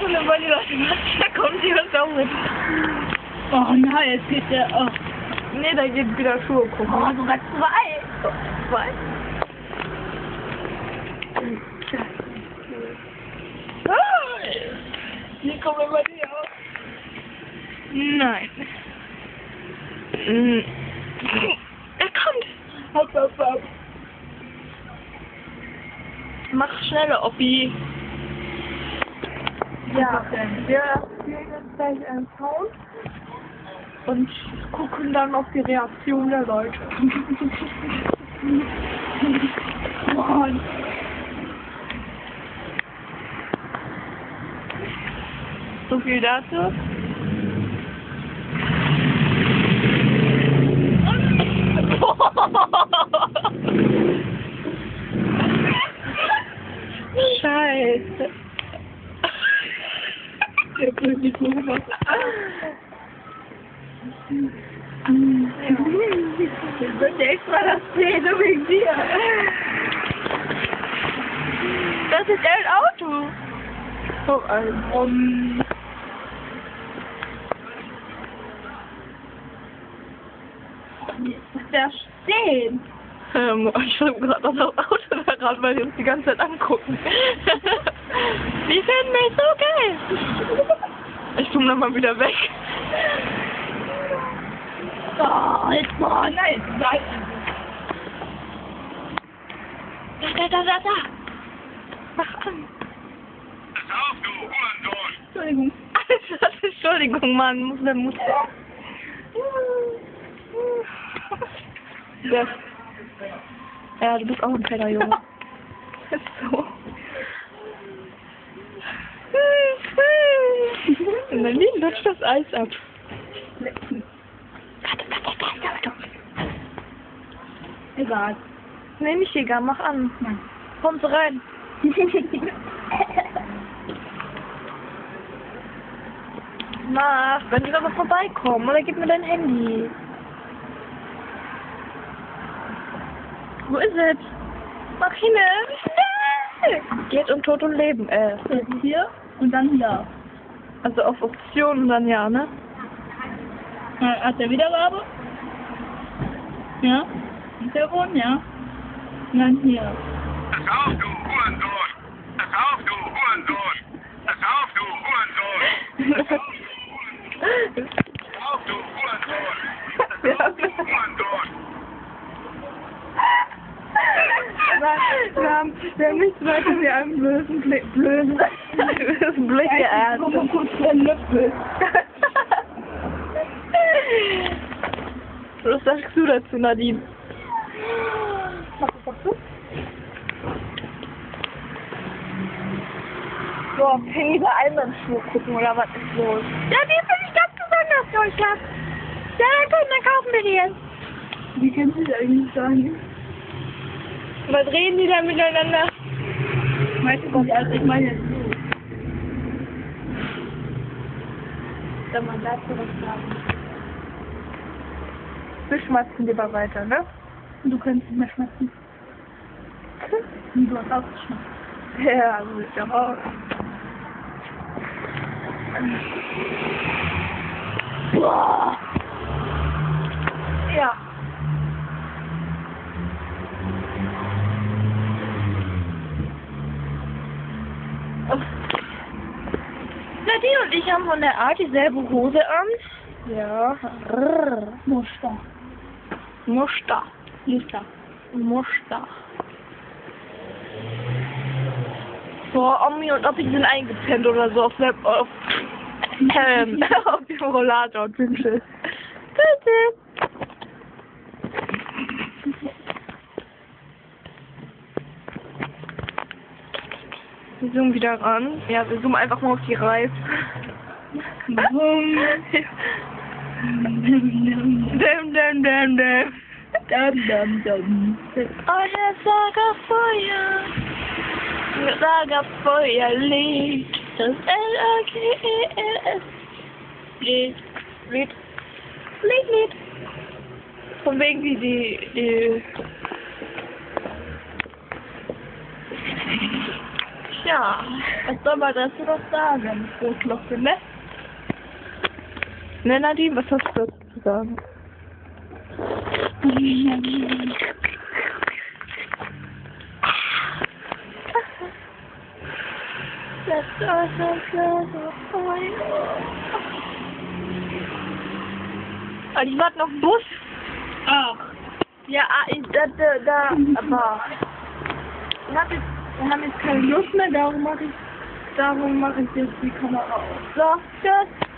Rad und dann wollen die Leute was, da kommen die uns auch mit. Oh nein, jetzt geht der. Oh, Nee, da geht wieder Schuhe gucken. oh sogar zwei. Zwei? Hier kommen bei dir auch. Nein. Er kommt. Hopp, hopp, hopp. Mach schneller, Oppi. Ja, wir spielen jetzt gleich einen Sound und gucken dann auf die Reaktion der Leute. Mann. So viel dazu. Scheiße. Der bringt die Kurve. Ich bin extra das Zähne wegen dir. Das ist ein Auto. So ein um. Da stehen. Ähm, ich habe gerade das Auto da ran, weil die uns die ganze Zeit angucken. die finden mich so geil. Ich dann mal wieder weg. Oh, jetzt mal, nein, nein. Da, da, da, da, da. Mach an. Pass auf, du Hurensohn! Entschuldigung. Alter, Entschuldigung, Mann. Muss der muss. Ja. ja, du bist auch ein kleiner Junge. ist so. Und dann lutscht das Eis ab. Warte, warte, warte, warte. Egal. Nee, nicht egal, mach an. Nein. Kommst rein. Mach, wenn die aber vorbeikommen, oder gib mir dein Handy. Wo ist es? Mach hin, schnell! Geht um Tod und Leben, äh. Hier und dann hier. Also auf Option und dann ja, ne? Hat der Wiedergabe? Ja. Hintergrund, ja. Und dann hier. Pass auf, du Hurensohn! Pass auf, du Hurensohn! Pass auf, du Hurensohn! Pass auf, du Hurensohn! Wir Pass auf, haben, du Hurensohn! Haben nichts weiter wie einen blöden Blick, blöden, Blick geerntet. Komm kurz der Löffel. Was sagst du dazu, Nadine? Was sagst du? So, Penny Einbandschuhe gucken oder was ist los? Ja, die finde ich ganz besonders, Deutschland. Ja, gut, dann kaufen wir die jetzt. Wie kannst du das eigentlich sagen? Was reden die da miteinander? Weißt du was, also ich meine. Soll man dazu was sagen? Wir schmatzen lieber weiter, ne? Du kannst nicht mehr schmatzen. Und du hast auch geschmatzt. Ja, gut, ja auch. Boah. Ja. Nadine und ich haben von der Art dieselbe Hose an. Ja. Rrr. Muster. Muster. Muster. Muster. Boah, Omi und Oppi sind eingepennt oder so auf auf, ähm, auf dem Rollator und Pinsel. Bitte. Zoomen wieder ran. Ja, wir zoomen einfach mal auf die Reifen. Bum. Däm, däm, däm, däm. Dum, dum, dum. Oh, der Lagerfeuer liegt. Das L-A-G-E-R-S. Lied. Lied. Lied, Lied. Von wegen wie die, die Tja, Was soll man dazu noch sagen? Großlocke, ne? ne Nadine, was hast du dazu zu sagen? Das Wasser fließt auf mein Ah, die warten auf den Bus. Ach. Ja, ah, ich, da, da, da, aber. Ich hab jetzt, wir haben jetzt keine Lust mehr, darum mache ich, darum ich jetzt die Kamera aus. So, tschüss.